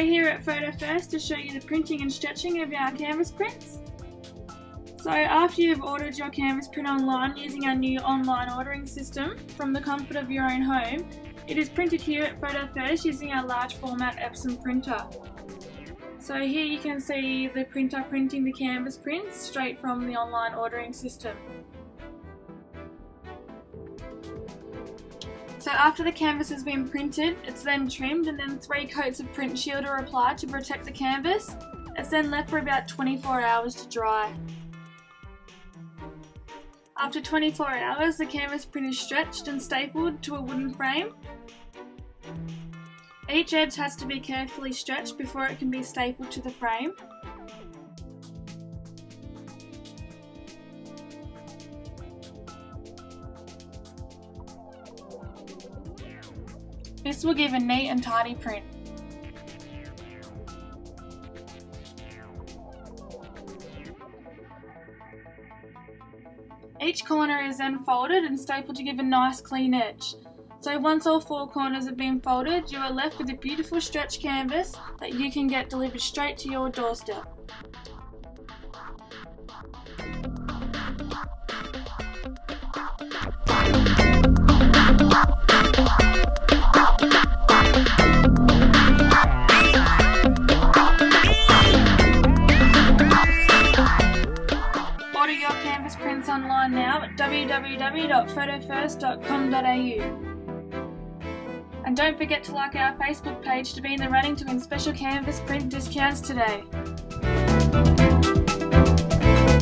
We're here at Foto First to show you the printing and stretching of our canvas prints. So after you've ordered your canvas print online using our new online ordering system from the comfort of your own home, it is printed here at Foto First using our large format Epson printer. So here you can see the printer printing the canvas prints straight from the online ordering system. So after the canvas has been printed, it's then trimmed and then three coats of print shield are applied to protect the canvas. It's then left for about 24 hours to dry. After 24 hours, the canvas print is stretched and stapled to a wooden frame. Each edge has to be carefully stretched before it can be stapled to the frame. This will give a neat and tidy print. Each corner is then folded and stapled to give a nice clean edge. So once all four corners have been folded, you are left with a beautiful stretch canvas that you can get delivered straight to your doorstep. Online now at www.fotofirst.com.au. And don't forget to like our Facebook page to be in the running to win special canvas print discounts today.